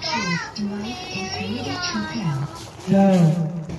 Choose No.